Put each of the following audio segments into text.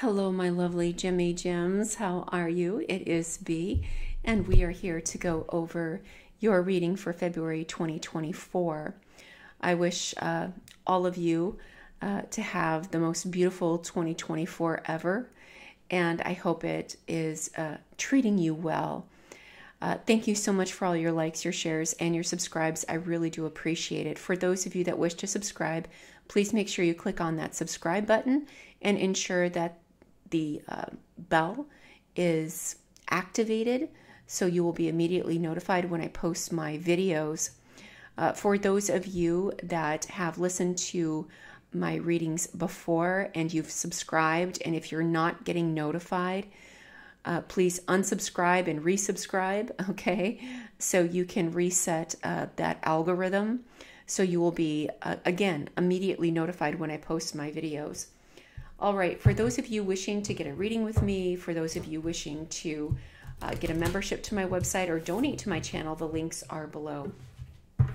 Hello, my lovely Gemini Gems. How are you? It is B, and we are here to go over your reading for February 2024. I wish uh, all of you uh, to have the most beautiful 2024 ever, and I hope it is uh, treating you well. Uh, thank you so much for all your likes, your shares, and your subscribes. I really do appreciate it. For those of you that wish to subscribe, please make sure you click on that subscribe button and ensure that the uh, bell is activated so you will be immediately notified when I post my videos. Uh, for those of you that have listened to my readings before and you've subscribed, and if you're not getting notified, uh, please unsubscribe and resubscribe, okay? So you can reset uh, that algorithm so you will be, uh, again, immediately notified when I post my videos. All right, for those of you wishing to get a reading with me, for those of you wishing to uh, get a membership to my website or donate to my channel, the links are below. I'd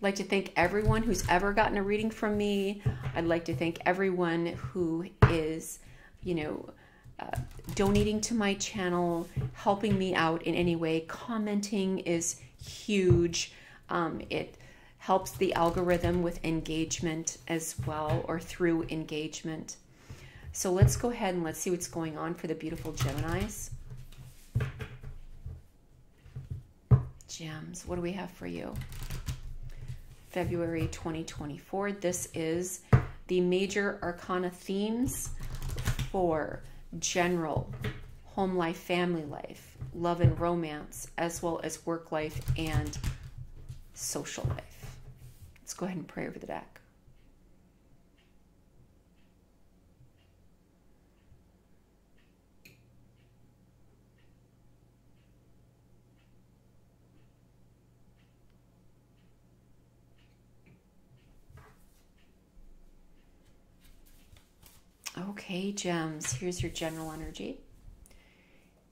like to thank everyone who's ever gotten a reading from me. I'd like to thank everyone who is, you know, uh, donating to my channel, helping me out in any way. Commenting is huge. Um, it helps the algorithm with engagement as well or through engagement. So let's go ahead and let's see what's going on for the beautiful Geminis. Gems, what do we have for you? February 2024. This is the major arcana themes for general home life, family life, love and romance, as well as work life and social life. Let's go ahead and pray over the deck. Okay, gems, here's your general energy.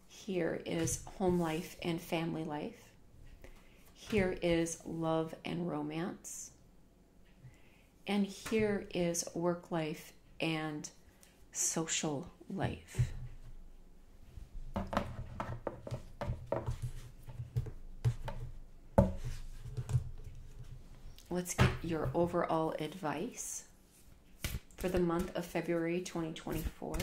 Here is home life and family life. Here is love and romance. And here is work life and social life. Let's get your overall advice for the month of February 2024.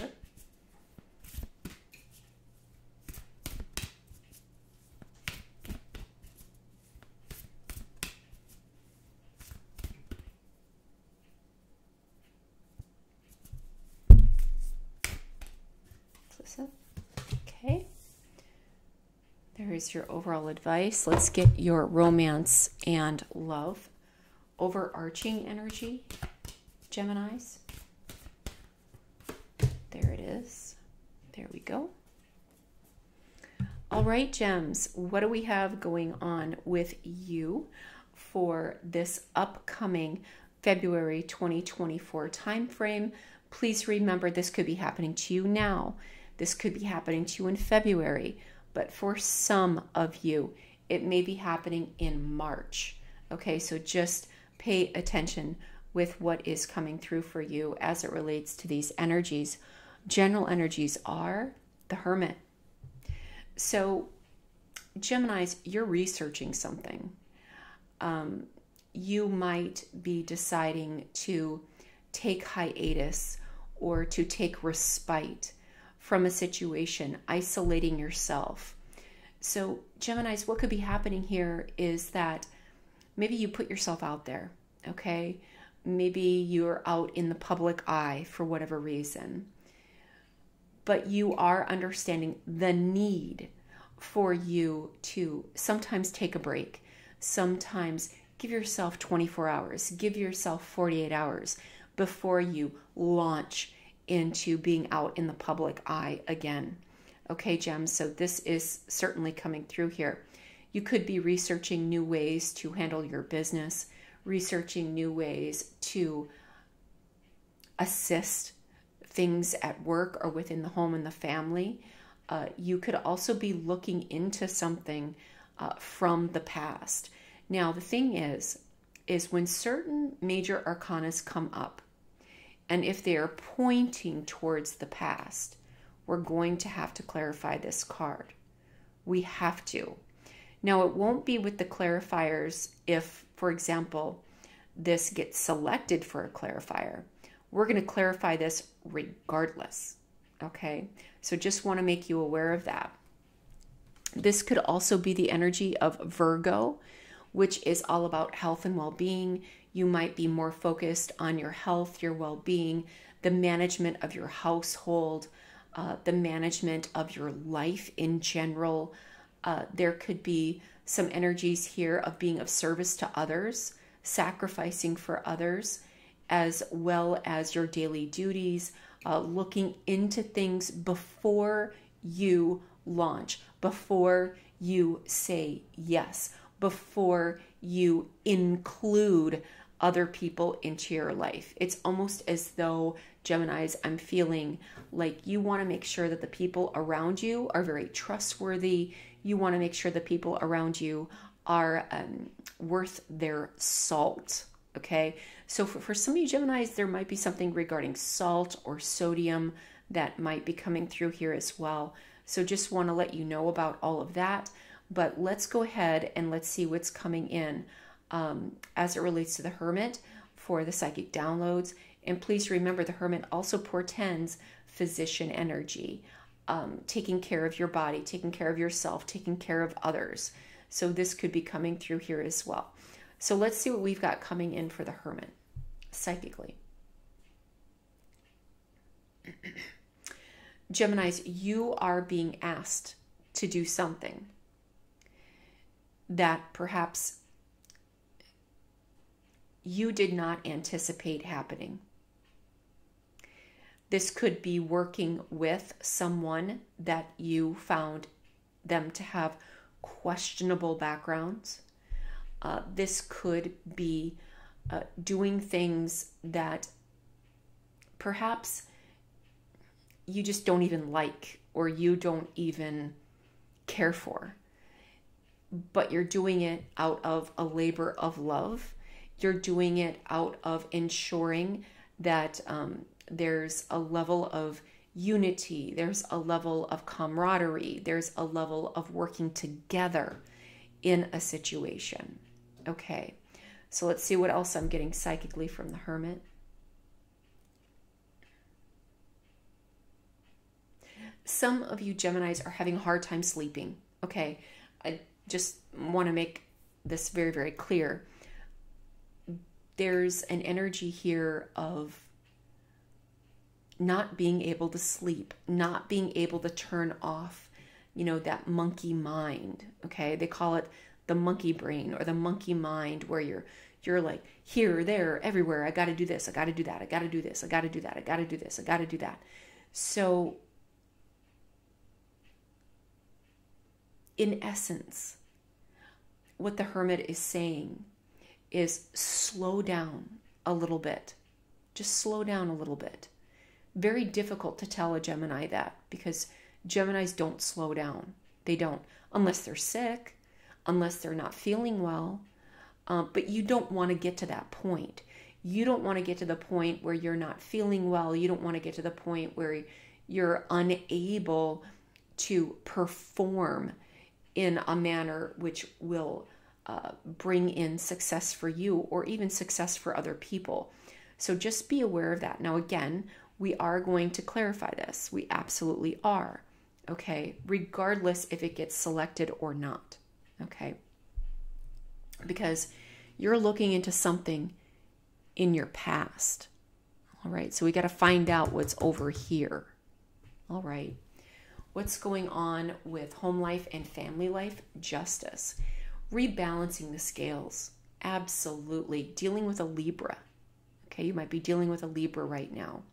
Okay. There is your overall advice. Let's get your romance and love overarching energy, Geminis. There it is. There we go. All right, gems, what do we have going on with you for this upcoming February 2024 timeframe? Please remember this could be happening to you now. This could be happening to you in February, but for some of you, it may be happening in March. Okay, so just pay attention with what is coming through for you as it relates to these energies general energies are the hermit. So, Geminis, you're researching something. Um, you might be deciding to take hiatus or to take respite from a situation, isolating yourself. So, Geminis, what could be happening here is that maybe you put yourself out there, okay? Maybe you're out in the public eye for whatever reason but you are understanding the need for you to sometimes take a break, sometimes give yourself 24 hours, give yourself 48 hours before you launch into being out in the public eye again. Okay, Gems, so this is certainly coming through here. You could be researching new ways to handle your business, researching new ways to assist things at work or within the home and the family. Uh, you could also be looking into something uh, from the past. Now, the thing is, is when certain major arcanas come up, And if they are pointing towards the past, we're going to have to clarify this card. We have to. Now, it won't be with the clarifiers if, for example, this gets selected for a clarifier. We're going to clarify this regardless. Okay, so just want to make you aware of that. This could also be the energy of Virgo, which is all about health and well being. You might be more focused on your health, your well being, the management of your household, uh, the management of your life in general. Uh, there could be some energies here of being of service to others, sacrificing for others, as well as your daily duties, uh, looking into things before you launch, before you say yes, before you include other people into your life. It's almost as though, Geminis, I'm feeling like you want to make sure that the people around you are very trustworthy. You want to make sure the people around you are um, worth their salt. Okay. So for, for some of you Geminis, there might be something regarding salt or sodium that might be coming through here as well. So just want to let you know about all of that. But let's go ahead and let's see what's coming in um, as it relates to the Hermit for the psychic downloads. And please remember, the Hermit also portends physician energy, um, taking care of your body, taking care of yourself, taking care of others. So this could be coming through here as well. So let's see what we've got coming in for the Hermit psychically. Geminis, you are being asked to do something that perhaps you did not anticipate happening. This could be working with someone that you found them to have questionable backgrounds. Uh, this could be uh, doing things that perhaps you just don't even like or you don't even care for. But you're doing it out of a labor of love. You're doing it out of ensuring that um, there's a level of unity, there's a level of camaraderie, there's a level of working together in a situation. Okay, so let's see what else I'm getting psychically from the Hermit. Some of you Geminis are having a hard time sleeping. Okay, I just want to make this very, very clear. There's an energy here of not being able to sleep, not being able to turn off, you know, that monkey mind. Okay, they call it the monkey brain or the monkey mind, where you're you're like here, there, everywhere. I got to do this. I got to do that. I got to do this. I got to do that. I got to do this. I got to do that. So in essence, what the hermit is saying is slow down a little bit. Just slow down a little bit. Very difficult to tell a Gemini that because Geminis don't slow down. They don't, unless they're sick, unless they're not feeling well. Um, but you don't want to get to that point. You don't want to get to the point where you're not feeling well. You don't want to get to the point where you're unable to perform in a manner which will uh, bring in success for you or even success for other people. So just be aware of that. Now, again, we are going to clarify this. We absolutely are. Okay, regardless if it gets selected or not. Okay, because you're looking into something in your past. All right, so we got to find out what's over here. All right what's going on with home life and family life, justice, rebalancing the scales, absolutely, dealing with a Libra. Okay, you might be dealing with a Libra right now.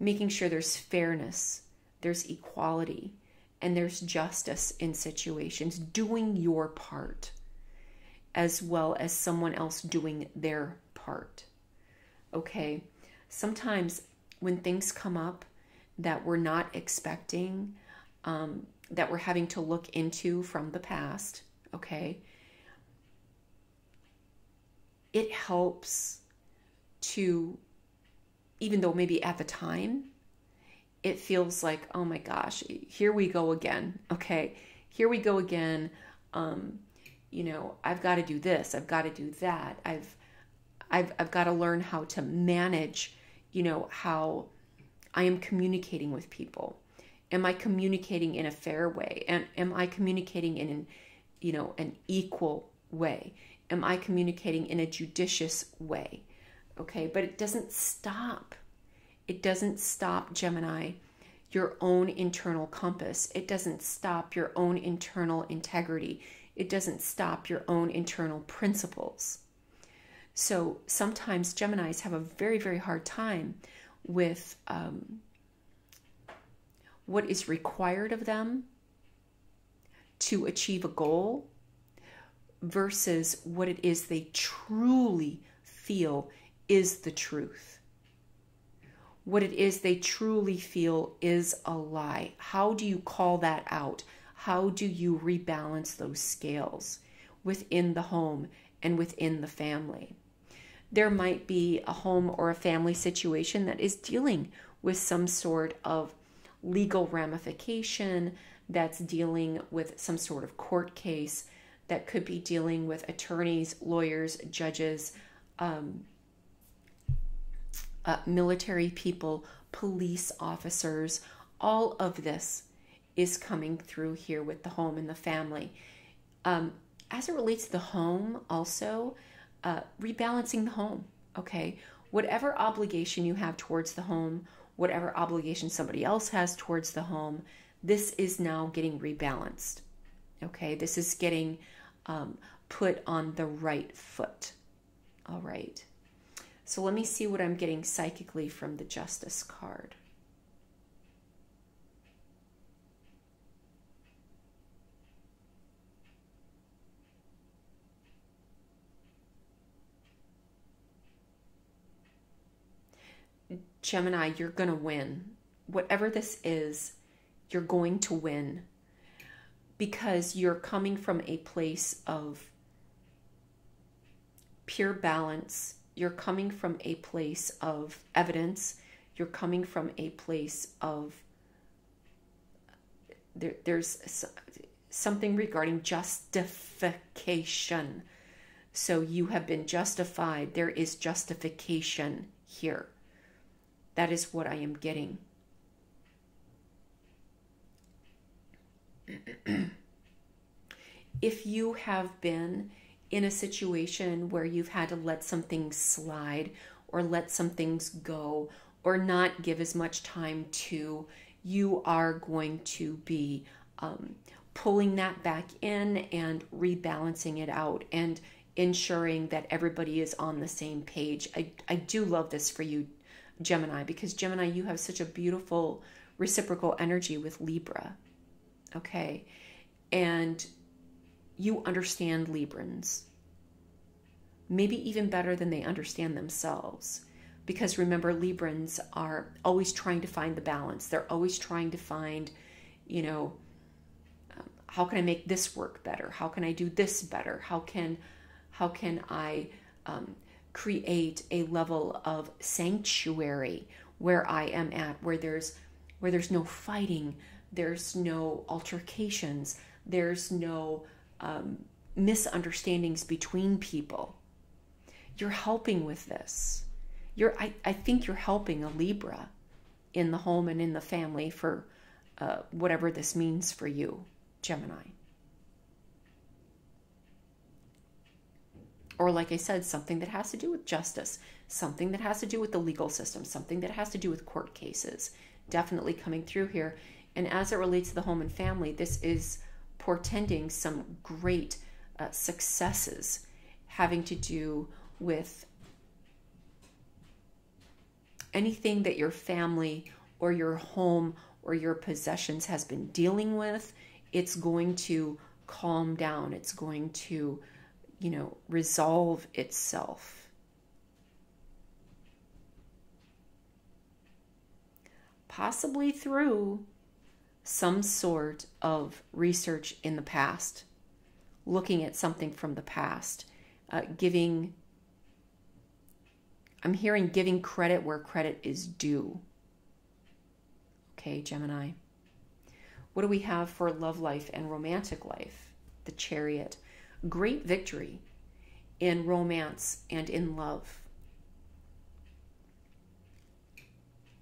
Making sure there's fairness, there's equality, and there's justice in situations, doing your part as well as someone else doing their part. Okay, sometimes when things come up, that we're not expecting, um, that we're having to look into from the past, okay? It helps to even though maybe at the time it feels like, oh my gosh, here we go again. Okay, here we go again. Um, you know, I've got to do this, I've got to do that. I've I've I've got to learn how to manage, you know, how I am communicating with people. Am I communicating in a fair way? And am I communicating in an, you know, an equal way? Am I communicating in a judicious way? Okay, but it doesn't stop it doesn't stop, Gemini, your own internal compass. It doesn't stop your own internal integrity. It doesn't stop your own internal principles. So sometimes Geminis have a very, very hard time with um, what is required of them to achieve a goal versus what it is they truly feel is the truth what it is they truly feel is a lie. How do you call that out? How do you rebalance those scales within the home and within the family? There might be a home or a family situation that is dealing with some sort of legal ramification, that's dealing with some sort of court case, that could be dealing with attorneys, lawyers, judges, um, uh, military people, police officers, all of this is coming through here with the home and the family. Um, as it relates to the home, also uh, rebalancing the home, okay? Whatever obligation you have towards the home, whatever obligation somebody else has towards the home, this is now getting rebalanced, okay? This is getting um, put on the right foot, all right? So let me see what I'm getting psychically from the Justice card. Gemini, you're going to win. Whatever this is, you're going to win because you're coming from a place of pure balance. You're coming from a place of evidence. You're coming from a place of there, there's something regarding justification. So you have been justified. There is justification here. That is what i am getting if you have been in a situation where you've had to let something slide or let some things go or not give as much time to, you are going to be um, pulling that back in and rebalancing it out and ensuring that everybody is on the same page. I, I do love this for you, Gemini, because Gemini, you have such a beautiful reciprocal energy with Libra. Okay. And you understand Librans. Maybe even better than they understand themselves. Because remember, Librans are always trying to find the balance. They're always trying to find, you know, um, how can I make this work better? How can I do this better? How can, how can I um, create a level of sanctuary where I am at, where there's, where there's no fighting, there's no altercations, there's no um, misunderstandings between people. You're helping with this. You're, I, I think you're helping a Libra in the home and in the family for uh, whatever this means for you, Gemini. Or, like I said, something that has to do with justice, something that has to do with the legal system, something that has to do with court cases. Definitely coming through here. And as it relates to the home and family, this is portending some great uh, successes having to do with anything that your family or your home or your possessions has been dealing with, it's going to calm down. It's going to, you know, resolve itself. Possibly through some sort of research in the past, looking at something from the past, uh, giving, I'm hearing giving credit where credit is due. Okay, Gemini. What do we have for love life and romantic life? The chariot. Great victory in romance and in love.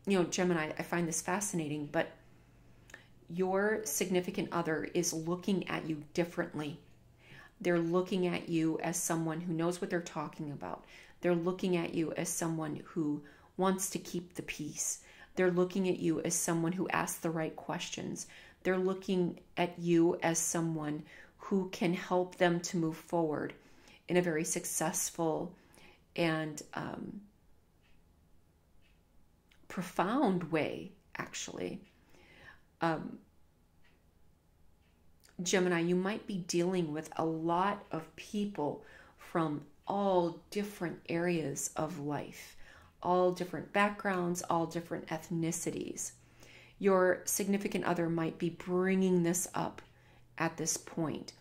You know, Gemini, I find this fascinating, but your significant other is looking at you differently. They're looking at you as someone who knows what they're talking about. They're looking at you as someone who wants to keep the peace. They're looking at you as someone who asks the right questions. They're looking at you as someone who can help them to move forward in a very successful and um, profound way, actually. Um, Gemini, you might be dealing with a lot of people from all different areas of life, all different backgrounds, all different ethnicities. Your significant other might be bringing this up at this point.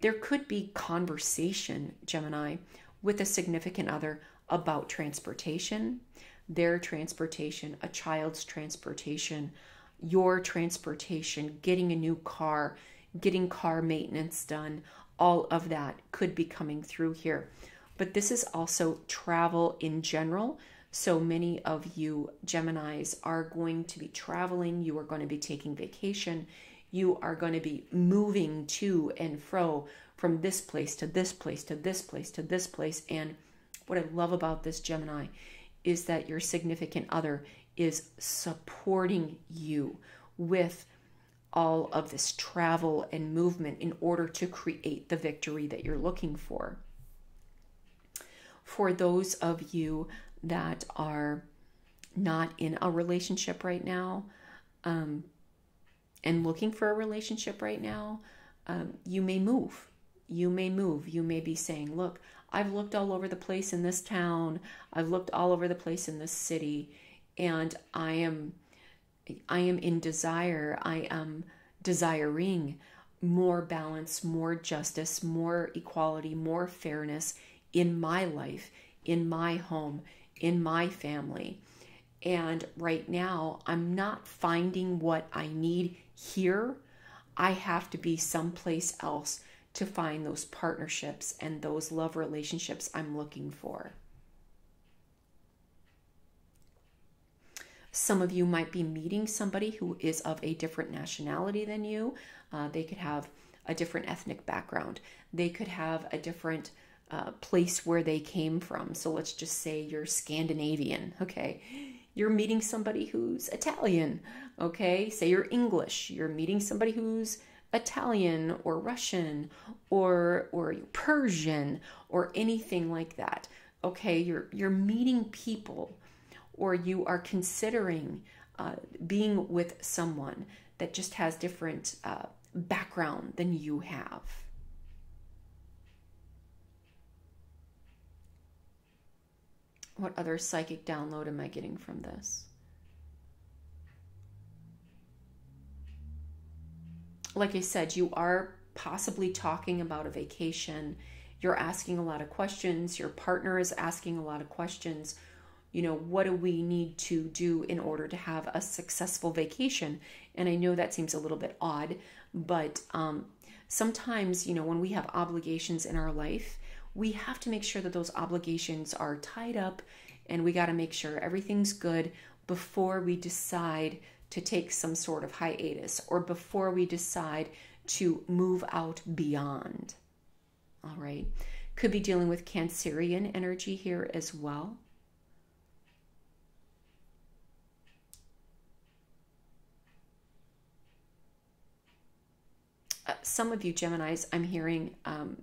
There could be conversation, Gemini, with a significant other about transportation, their transportation, a child's transportation, your transportation, getting a new car, getting car maintenance done, all of that could be coming through here. But this is also travel in general. So many of you Geminis are going to be traveling, you are going to be taking vacation, you are going to be moving to and fro from this place to this place to this place to this place. And what I love about this Gemini is that your significant other is supporting you with all of this travel and movement in order to create the victory that you're looking for. For those of you that are not in a relationship right now, um, and looking for a relationship right now, um, you may move. You may move. You may be saying, Look, I've looked all over the place in this town, I've looked all over the place in this city, and I am. I am in desire. I am desiring more balance, more justice, more equality, more fairness in my life, in my home, in my family. And right now, I'm not finding what I need here, I have to be someplace else to find those partnerships and those love relationships I'm looking for. Some of you might be meeting somebody who is of a different nationality than you. Uh, they could have a different ethnic background. They could have a different uh, place where they came from. So let's just say you're Scandinavian, okay? You're meeting somebody who's Italian, okay? Say you're English. You're meeting somebody who's Italian or Russian or or Persian or anything like that. Okay, you're you're meeting people or you are considering uh, being with someone that just has different uh, background than you have. What other psychic download am I getting from this? Like I said, you are possibly talking about a vacation. You're asking a lot of questions. Your partner is asking a lot of questions. You know, what do we need to do in order to have a successful vacation? And I know that seems a little bit odd, but um, sometimes, you know, when we have obligations in our life, we have to make sure that those obligations are tied up and we got to make sure everything's good before we decide to take some sort of hiatus or before we decide to move out beyond. All right. Could be dealing with Cancerian energy here as well. Uh, some of you Geminis, I'm hearing um,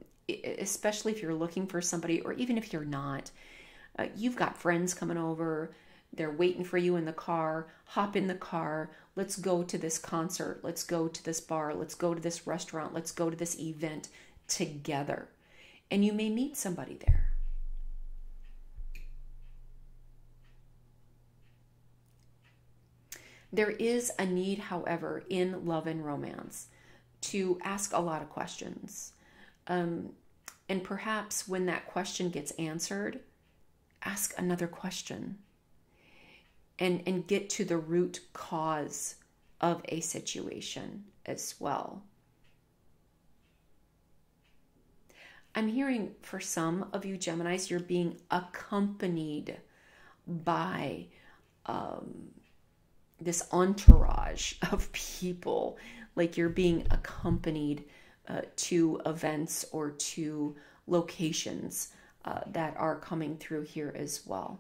especially if you're looking for somebody, or even if you're not, uh, you've got friends coming over, they're waiting for you in the car. Hop in the car. Let's go to this concert. Let's go to this bar. Let's go to this restaurant. Let's go to this event together. And you may meet somebody there. There is a need, however, in love and romance to ask a lot of questions. Um, and perhaps when that question gets answered, ask another question and, and get to the root cause of a situation as well. I'm hearing for some of you Geminis, you're being accompanied by um, this entourage of people, like you're being accompanied uh, to events or to locations uh, that are coming through here as well.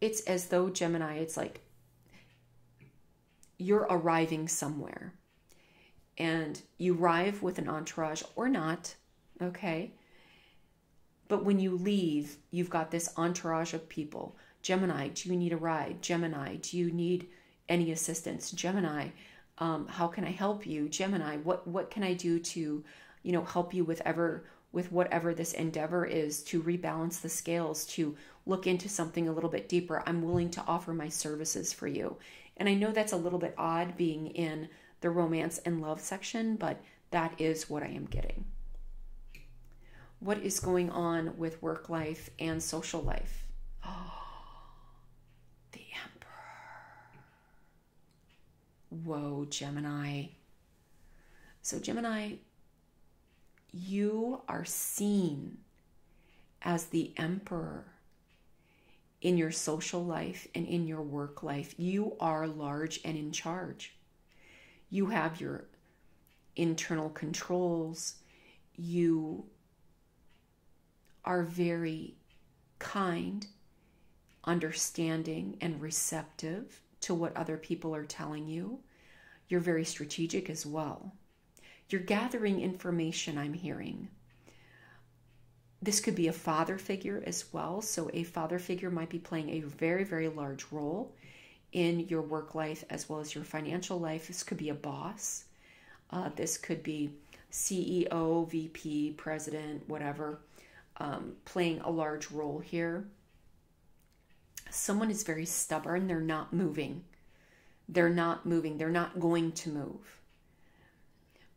It's as though Gemini, it's like you're arriving somewhere and you arrive with an entourage or not, okay? But when you leave, you've got this entourage of people. Gemini, do you need a ride? Gemini, do you need any assistance? Gemini, um, how can I help you? Gemini, what what can I do to, you know, help you with ever with whatever this endeavor is to rebalance the scales, to look into something a little bit deeper. I'm willing to offer my services for you. And I know that's a little bit odd being in the romance and love section, but that is what I am getting. What is going on with work life and social life? Oh, the Emperor. Whoa, Gemini. So, Gemini, you are seen as the Emperor in your social life and in your work life. You are large and in charge. You have your internal controls. You are very kind, understanding, and receptive to what other people are telling you. You're very strategic as well. You're gathering information, I'm hearing. This could be a father figure as well. So, a father figure might be playing a very, very large role in your work life as well as your financial life. This could be a boss. Uh, this could be CEO, VP, president, whatever, um, playing a large role here. Someone is very stubborn. They're not moving. They're not moving. They're not going to move.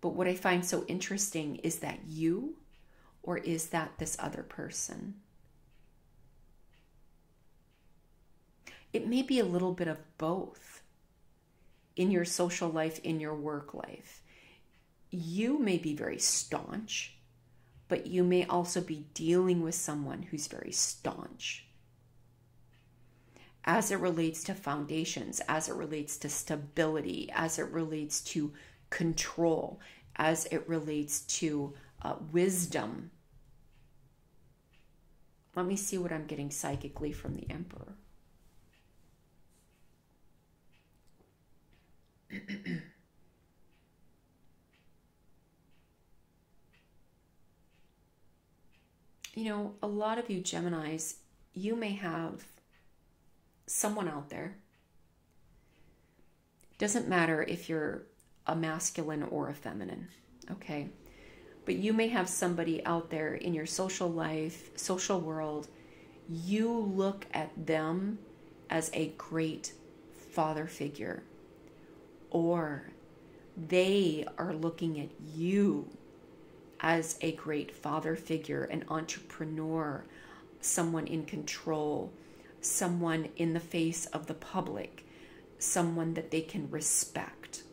But what I find so interesting is that you, or is that this other person? It may be a little bit of both in your social life, in your work life. You may be very staunch, but you may also be dealing with someone who's very staunch as it relates to foundations, as it relates to stability, as it relates to control, as it relates to uh, wisdom. Let me see what I'm getting psychically from the Emperor. you know, a lot of you Geminis, you may have someone out there. Doesn't matter if you're a masculine or a feminine, okay? But you may have somebody out there in your social life, social world, you look at them as a great father figure or they are looking at you as a great father figure, an entrepreneur, someone in control, someone in the face of the public, someone that they can respect.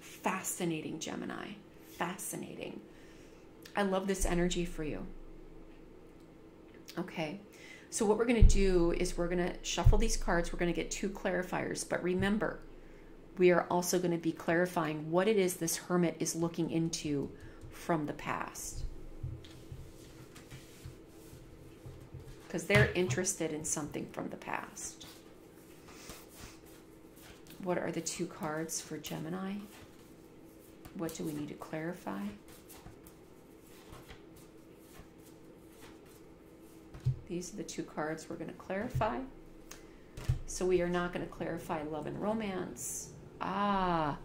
Fascinating, Gemini. Fascinating. I love this energy for you. Okay. So what we're going to do is we're going to shuffle these cards. We're going to get two clarifiers. But remember, we are also going to be clarifying what it is this hermit is looking into from the past. Because they're interested in something from the past. What are the two cards for Gemini? What do we need to clarify? These are the two cards we're going to clarify. So we are not going to clarify love and romance. Ah,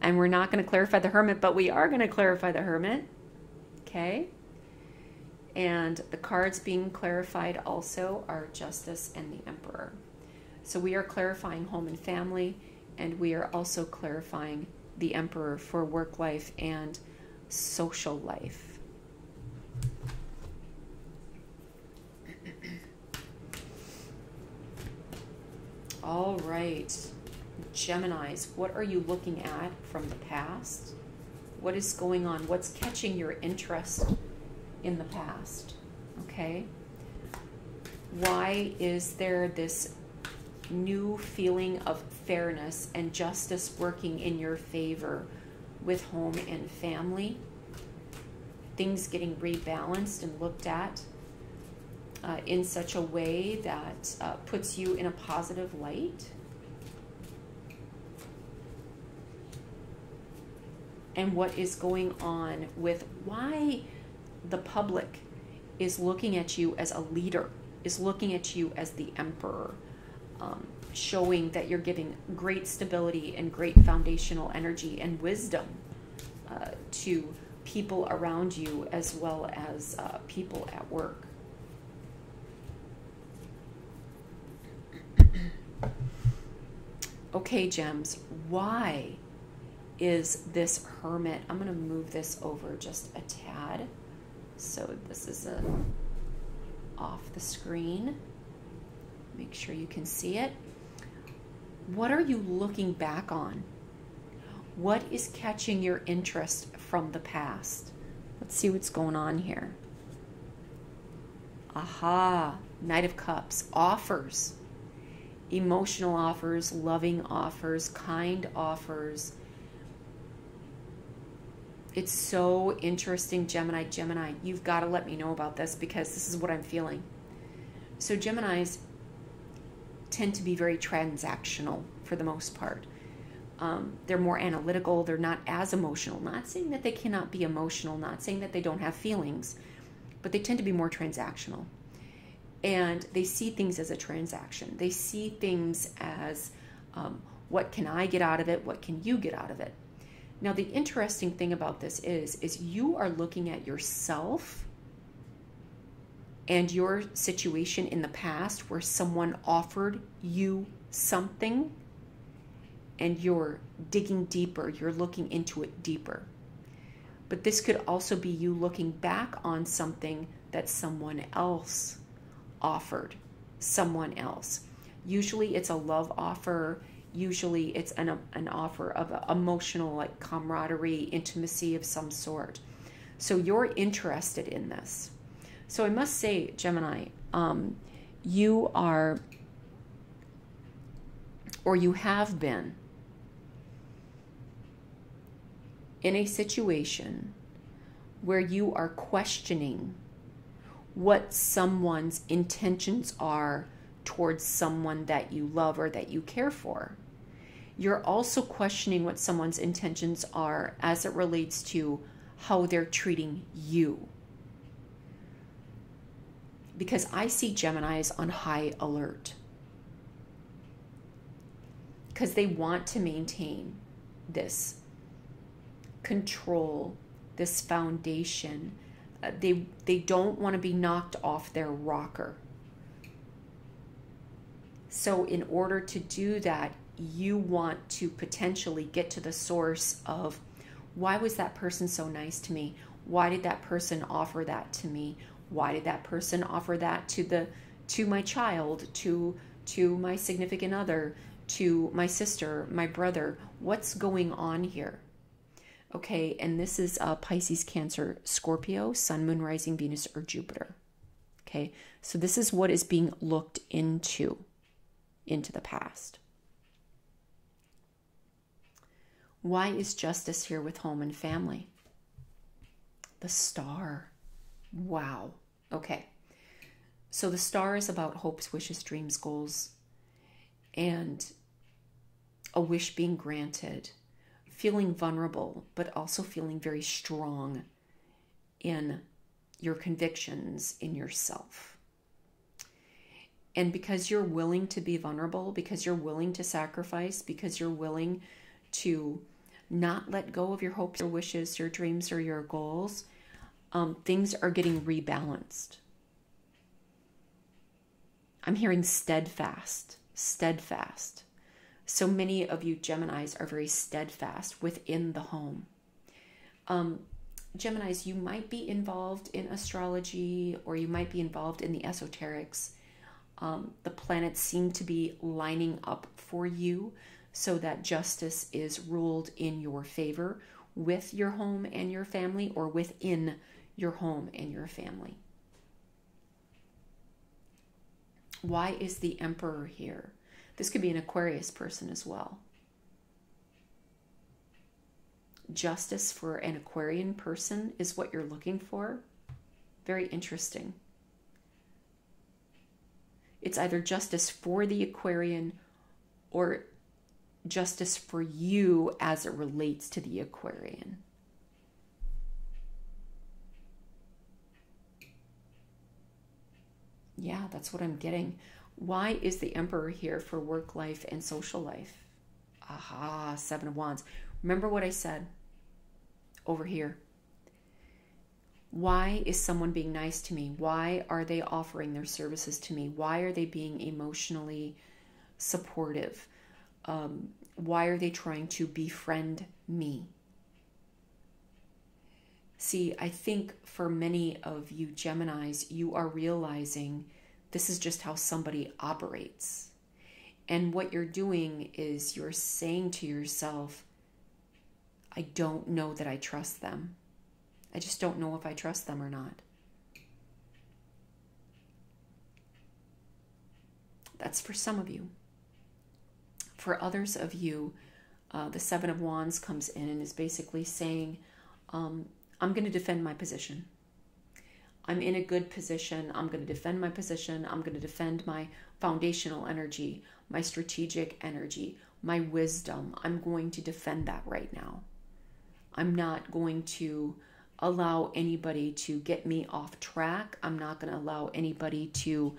and we're not going to clarify the hermit, but we are going to clarify the hermit. Okay. And the cards being clarified also are justice and the emperor. So we are clarifying home and family, and we are also clarifying the Emperor for work life and social life. All right, Geminis, what are you looking at from the past? What is going on? What's catching your interest in the past? Okay. Why is there this new feeling of fairness and justice working in your favor with home and family? Things getting rebalanced and looked at uh, in such a way that uh, puts you in a positive light? And what is going on with why the public is looking at you as a leader, is looking at you as the emperor, um, showing that you're giving great stability and great foundational energy and wisdom uh, to people around you as well as uh, people at work. Okay, gems, why is this hermit? I'm going to move this over just a tad. So this is a off the screen. Make sure you can see it. What are you looking back on? What is catching your interest from the past? Let's see what's going on here. Aha, Knight of Cups, offers emotional offers, loving offers, kind offers. It's so interesting, Gemini. Gemini, you've got to let me know about this because this is what I'm feeling. So, Geminis tend to be very transactional for the most part. Um, they're more analytical, they're not as emotional. Not saying that they cannot be emotional, not saying that they don't have feelings, but they tend to be more transactional and they see things as a transaction. They see things as um, what can I get out of it? What can you get out of it? Now, the interesting thing about this is, is you are looking at yourself and your situation in the past where someone offered you something and you're digging deeper, you're looking into it deeper. But this could also be you looking back on something that someone else offered someone else. Usually it's a love offer, usually it's an, an offer of emotional like camaraderie, intimacy of some sort. So you're interested in this. So I must say, Gemini, um, you are, or you have been, in a situation where you are questioning what someone's intentions are towards someone that you love or that you care for. You're also questioning what someone's intentions are as it relates to how they're treating you. Because I see Geminis on high alert. Because they want to maintain this control, this foundation, uh, they they don't want to be knocked off their rocker. So in order to do that, you want to potentially get to the source of why was that person so nice to me? Why did that person offer that to me? Why did that person offer that to the to my child, to to my significant other, to my sister, my brother? What's going on here? Okay, and this is uh, Pisces, Cancer, Scorpio, Sun, Moon, Rising, Venus, or Jupiter. Okay, so this is what is being looked into, into the past. Why is justice here with home and family? The star. Wow. Okay. So the star is about hopes, wishes, dreams, goals, and a wish being granted feeling vulnerable, but also feeling very strong in your convictions in yourself. And because you're willing to be vulnerable, because you're willing to sacrifice, because you're willing to not let go of your hopes, your wishes, your dreams, or your goals, um, things are getting rebalanced. I'm hearing steadfast, steadfast. So many of you Geminis are very steadfast within the home. Um, Geminis, you might be involved in astrology or you might be involved in the esoterics. Um, the planets seem to be lining up for you so that justice is ruled in your favor with your home and your family or within your home and your family. Why is the emperor here? This could be an Aquarius person as well. Justice for an Aquarian person is what you're looking for. Very interesting. It's either justice for the Aquarian or justice for you as it relates to the Aquarian. Yeah, that's what I'm getting. Why is the Emperor here for work life and social life? Aha, Seven of Wands. Remember what I said over here. Why is someone being nice to me? Why are they offering their services to me? Why are they being emotionally supportive? Um, why are they trying to befriend me? See, I think for many of you Geminis, you are realizing this is just how somebody operates. And what you're doing is you're saying to yourself, I don't know that I trust them. I just don't know if I trust them or not. That's for some of you. For others of you, uh, the Seven of Wands comes in and is basically saying, um, I'm going to defend my position. I'm in a good position. I'm going to defend my position. I'm going to defend my foundational energy, my strategic energy, my wisdom. I'm going to defend that right now. I'm not going to allow anybody to get me off track. I'm not going to allow anybody to,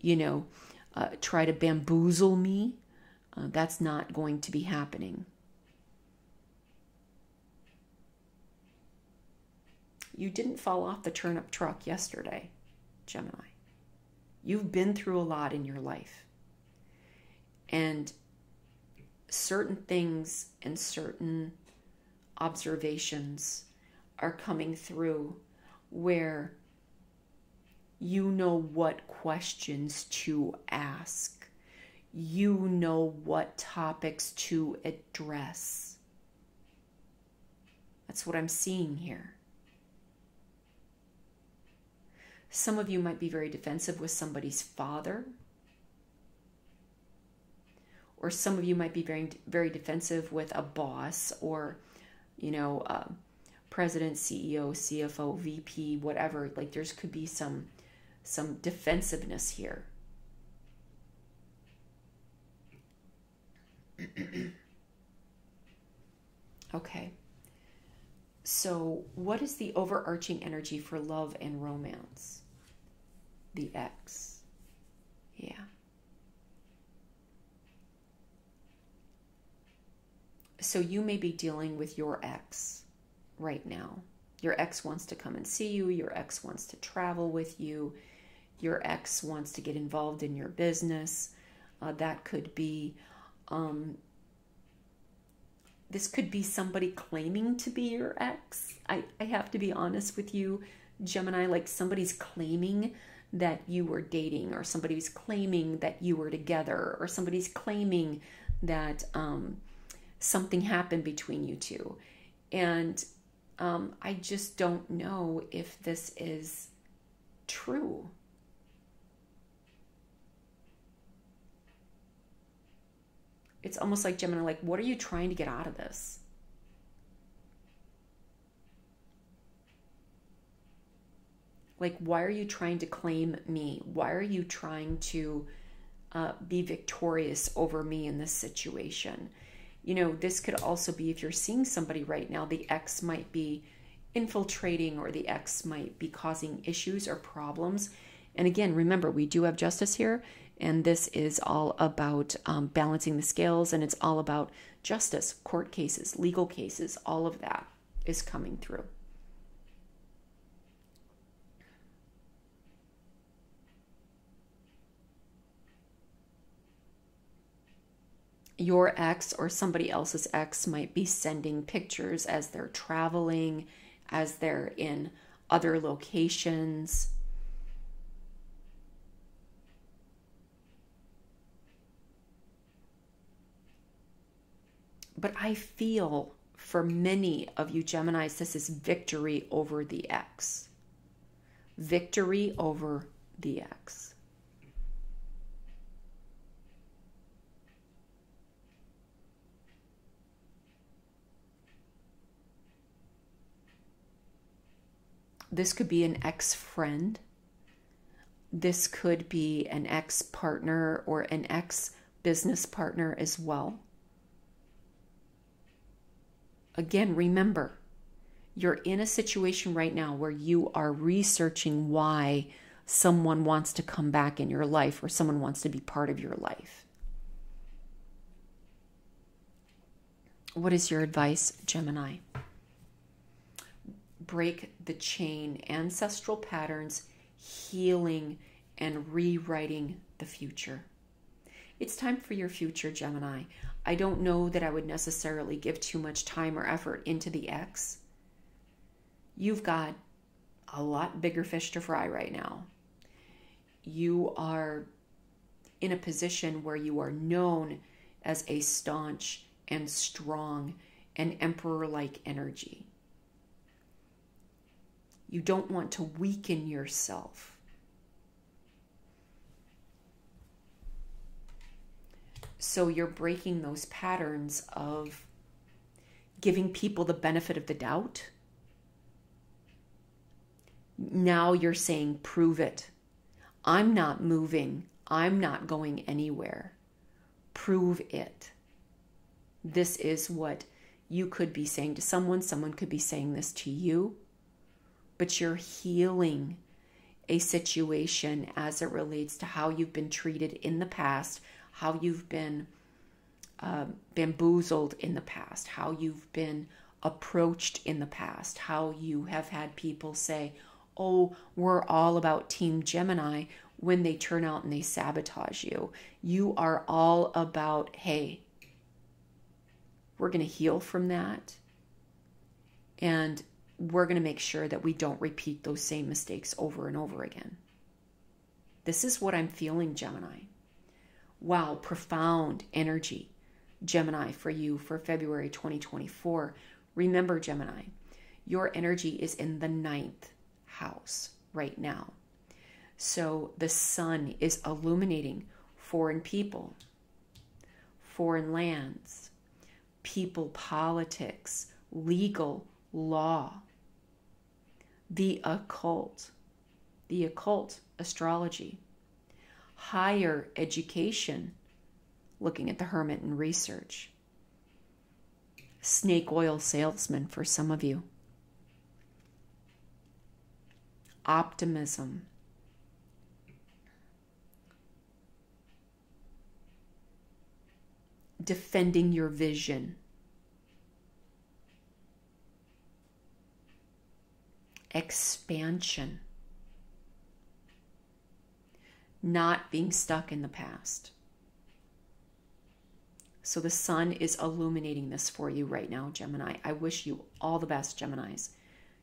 you know, uh, try to bamboozle me. Uh, that's not going to be happening. You didn't fall off the turnip truck yesterday, Gemini. You've been through a lot in your life. And certain things and certain observations are coming through where you know what questions to ask, you know what topics to address. That's what I'm seeing here. Some of you might be very defensive with somebody's father. Or some of you might be very, very defensive with a boss or, you know, uh, president, CEO, CFO, VP, whatever. Like there's could be some some defensiveness here. okay. So, what is the overarching energy for love and romance? the X. Yeah. So you may be dealing with your ex right now. Your ex wants to come and see you, your ex wants to travel with you, your ex wants to get involved in your business. Uh, that could be, um, this could be somebody claiming to be your ex. I, I have to be honest with you, Gemini, like somebody's claiming that you were dating or somebody's claiming that you were together or somebody's claiming that um, something happened between you two and um, i just don't know if this is true it's almost like gemini like what are you trying to get out of this Like, why are you trying to claim me? Why are you trying to uh, be victorious over me in this situation? You know, this could also be if you're seeing somebody right now, the ex might be infiltrating or the ex might be causing issues or problems. And again, remember, we do have justice here, and this is all about um, balancing the scales, and it's all about justice, court cases, legal cases, all of that is coming through. your ex or somebody else's ex might be sending pictures as they're traveling, as they're in other locations. But I feel for many of you Geminis, this is victory over the ex. Victory over the ex. This could be an ex friend. This could be an ex partner or an ex business partner as well. Again, remember, you're in a situation right now where you are researching why someone wants to come back in your life or someone wants to be part of your life. What is your advice, Gemini? break the chain, ancestral patterns, healing, and rewriting the future. It's time for your future, Gemini. I don't know that I would necessarily give too much time or effort into the ex. You've got a lot bigger fish to fry right now. You are in a position where you are known as a staunch and strong and emperor like energy. You don't want to weaken yourself. So you're breaking those patterns of giving people the benefit of the doubt. Now you're saying, prove it. I'm not moving. I'm not going anywhere. Prove it. This is what you could be saying to someone. Someone could be saying this to you but you're healing a situation as it relates to how you've been treated in the past, how you've been uh, bamboozled in the past, how you've been approached in the past, how you have had people say, Oh, we're all about Team Gemini when they turn out and they sabotage you. You are all about, hey, we're going to heal from that. And we're going to make sure that we don't repeat those same mistakes over and over again. This is what I'm feeling, Gemini. Wow, profound energy, Gemini, for you for February 2024. Remember, Gemini, your energy is in the ninth house right now. So the sun is illuminating foreign people, foreign lands, people politics, legal, law, the occult, the occult astrology, higher education, looking at the hermit and research, snake oil salesman for some of you, optimism. Defending your vision. expansion, not being stuck in the past. So the sun is illuminating this for you right now, Gemini. I wish you all the best, Geminis.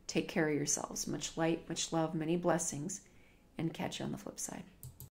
Take care of yourselves. Much light, much love, many blessings, and catch you on the flip side.